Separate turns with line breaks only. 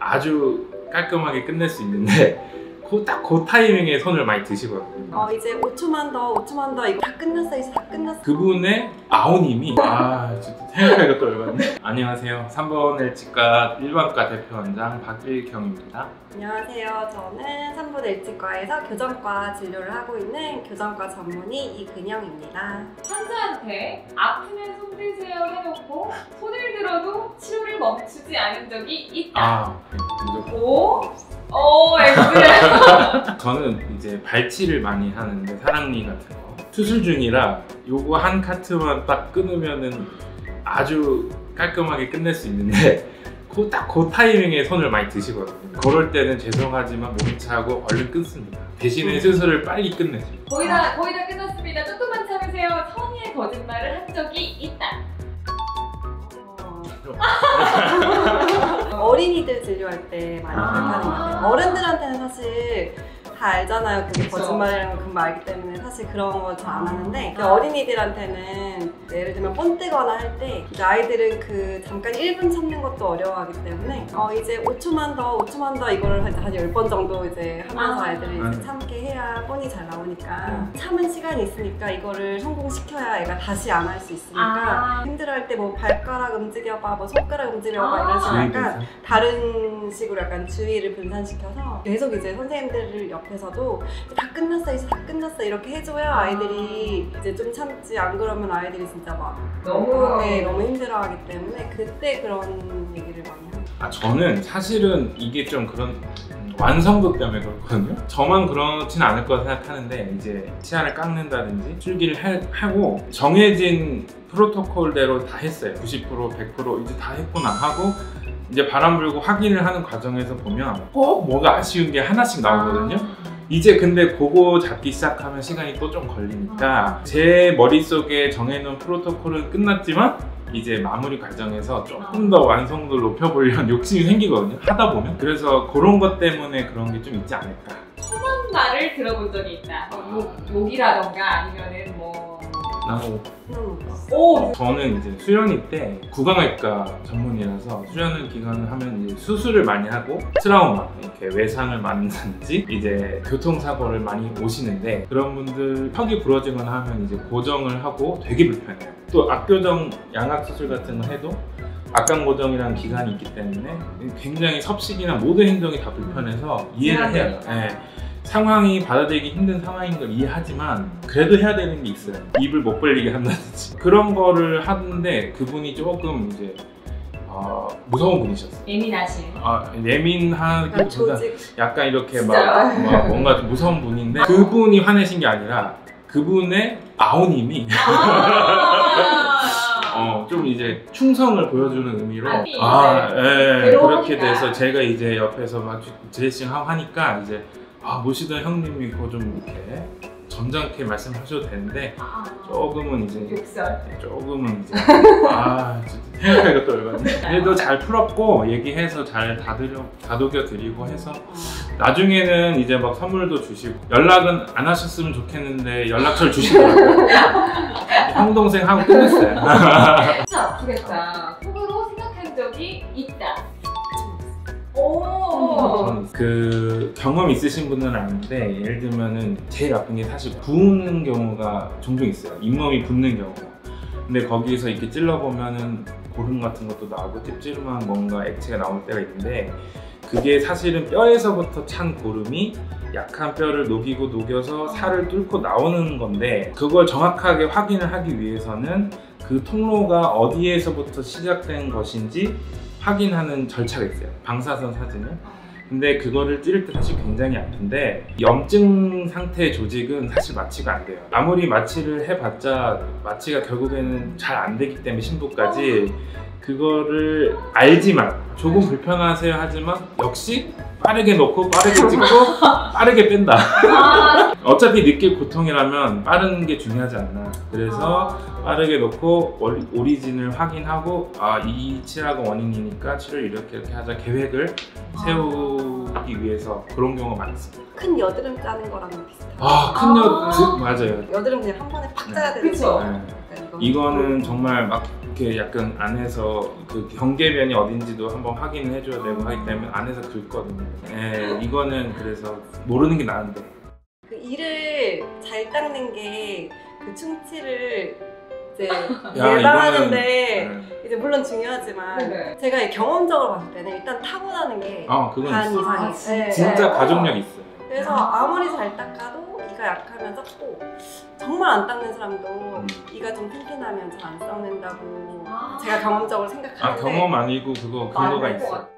아주 깔끔하게 끝낼 수 있는데 딱 그 타이밍에 손을 많이 드시거든요.
어 이제 5초만 더 5초만 더 이거 다 끝났어 이제 다 끝났어
그분의 아우님이 아 진짜 생각하기가 또 열받네. 안녕하세요. 3번 일치과 일반과 대표 원장 박일경입니다.
안녕하세요 저는 3분 일치과에서 교정과 진료를 하고 있는 교정과 전문의 이근영입니다
환자한테 아프면 손 드세요 해놓고 손을 들어도 치료를 멈추지 않은 적이 있다.
아 네,
오.
저는 이제 발치를 많이 하는데 사랑니 같은 거 수술 중이라 요거 한 카트만 딱 끊으면은 아주 깔끔하게 끝낼 수 있는데 그딱그 타이밍에 손을 많이 드시거든요. 그럴 때는 죄송하지만 모른 척하고 얼른 끊습니다. 대신에 수술을 빨리 끝내죠.
거의 다, 거의 다 끝났습니다. 조금만 참으세요. 선의의 거짓말을 한 적이 있다.
어린이들 진료할 때 많이
아.
불편한 것 같아요 어른들한테는 사실 다 알잖아요 그게. 거짓말이라는 건 금방 알기 때문에 사실 그런 거 잘 안 하는데 그 어린이들한테는 예를 들면 폰 뜨거나 할 때 아이들은 그 잠깐 1분 참는 것도 어려워하기 때문에 어 이제 5초만 더 5초만 더 이거를 한 10번 정도 이제 하면서
아.
아이들이 이제
음.
참게 해야 폰이 잘 나오니까 참은 시간이 있으니까 이거를 성공시켜야 애가 다시 안 할 수 있으니까
아.
힘들어할 때 뭐 발가락 움직여봐 뭐 손가락 움직여봐
아.
이런 식으로 약간? 다른 식으로 약간 주의를 분산시켜서 계속 이제 선생님들 옆 에서도 다 끝났어 이제 다 끝났어 이렇게 해줘야
아.
아이들이 이제 좀 참지 안 그러면 아이들이 진짜 막
너무.
네, 너무 힘들어하기 때문에 그때 그런 얘기를 많이 합니다.
아 저는 사실은 이게 좀 그런 음, 완성도 때문에 그렇거든요. 저만 그렇진 않을 거라 생각하는데 이제 치아를 깎는다든지 줄기를 해- 하고 정해진 프로토콜대로 다 했어요. 90% 100% 이제 다 했구나 하고 이제 바람 불고 확인을 하는 과정에서 보면 꼭 뭐가 아쉬운 게 하나씩 나오거든요. 이제 근데 그거 잡기 시작하면 시간이 또 좀 걸리니까 제 머릿속에 정해놓은 프로토콜은 끝났지만 이제 마무리 과정에서 조금 더 완성도를 높여보려는 욕심이 생기거든요 하다 보면 그래서 그런 것 때문에 그런 게 좀 있지 않을까
험한 말을 들어본 적이 있다. 뭐 욕, 욕이라던가 아니면은 뭐.
음.
오,
저는 이제 수련회 때 구강외과 전문이라서 수련회 기간을 하면 이제 수술을 많이 하고 트라우마 이렇게 외상을 맞는지 이제 교통사고를 많이 오시는데 그런 분들 턱이 부러지거나 하면 이제 고정을 하고 되게 불편해요. 또 악교정 양악 수술 같은 거 해도 악강 고정이라는 기간이 있기 때문에 굉장히 섭식이나 모든 행동이 다 불편해서 이해를 해요.
제한되니까.
예. 상황이 받아들이기 힘든 상황인 걸 이해하지만 그래도 해야 되는 게 있어요. 입을 못 벌리게 한다든지 그런 거를 하는데 그분이 조금 이제 어, 무서운 분이셨어요.
예민하신.
아,
약간
예민하기보다
조직
약간 이렇게 막? 막 뭔가 좀 무서운 분인데 그분이 화내신 게 아니라 그분의 아우님이
아.
어, 좀 이제 충성을 보여주는 의미로
아니,
아, 예,
괴로워하니까.
그렇게 돼서 제가 이제 옆에서 막 드레싱하고 하니까 이제 아, 모시던 형님이 그거 좀 이렇게 점잖게 말씀하셔도 되는데
아.
조금은 이제
욕설.
조금은 이제 아 진짜 또 열받네 그래도 잘 풀었고 얘기해서 잘 다드려, 다독여 드리고 해서 나중에는 이제 막 선물도 주시고 연락은 안 하셨으면 좋겠는데 연락처를 주시더라고요 형 동생 하고 끝냈어요
진짜 아프겠다. 속으로 생각한 적이 있다. 오.
저는 그 경험 있으신 분은 아는데 예를 들면은 제일 아픈 게 사실 부은 경우가 종종 있어요. 잇몸이 붓는 경우가. 근데 거기서 이렇게 찔러보면은 고름 같은 것도 나오고 찝찝한 뭔가 액체가 나올 때가 있는데 그게 사실은 뼈에서부터 찬 고름이 약한 뼈를 녹이고 녹여서 살을 뚫고 나오는 건데 그걸 정확하게 확인을 하기 위해서는 그 통로가 어디에서부터 시작된 것인지 확인하는 절차가 있어요. 방사선 사진을 근데 그거를 찌를 때 사실 굉장히 아픈데 염증 상태의 조직은 사실 마취가 안 돼요. 아무리 마취를 해봤자 마취가 결국에는 잘 안 되기 때문에 신부까지 그거를 알지만 조금 불편하세요 하지만 역시 빠르게 놓고 빠르게 찍고 빠르게 뺀다.
아,
어차피 느낄 고통이라면 빠른 게 중요하지 않나. 그래서 빠르게 놓고 올- 오리진을 확인하고 아 이 치아가 원인이니까 치료를 이렇게 이렇게 하자 계획을 세우기 위해서 그런 경우가 많습니다.
큰 여드름 짜는 거랑 비슷해요.
아큰 여
아.
드 맞아요.
여드름 그냥 한 번에 팍 짜야 되는데
그쵸.
네.
약간 이거.
이거는 정말 막 이렇게 약간 안에서 그 경계면이 어딘지도 한번 확인을 해줘야 되고 하기 때문에 안에서 긁거든요. 예, 이거는 그래서 모르는 게 나은데.
그 이를 잘 닦는 게 그 충치를 이제
야,
예방하는데
이거는, 예.
이제 물론 중요하지만
네네.
제가 경험적으로 봤을 때는 일단 타고나는 게
아, 그건
반
있어.
이상이
아, 진짜?
네,
진짜
네.
가족력 있어요.
그래서 아무리 잘 닦아도 이가 약하면 썩고 정말 안 닦는 사람도
음.
이가 좀 튼튼하면 잘 안 썩는다고
아.
제가 경험적으로
아,
생각하는데
경험 아니고 그거 근거가 있어.